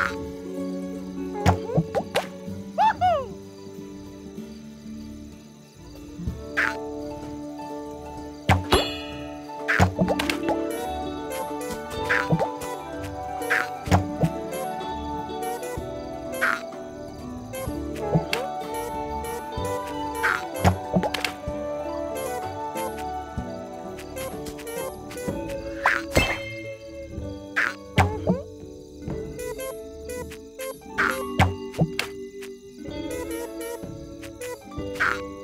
Ah. Ah.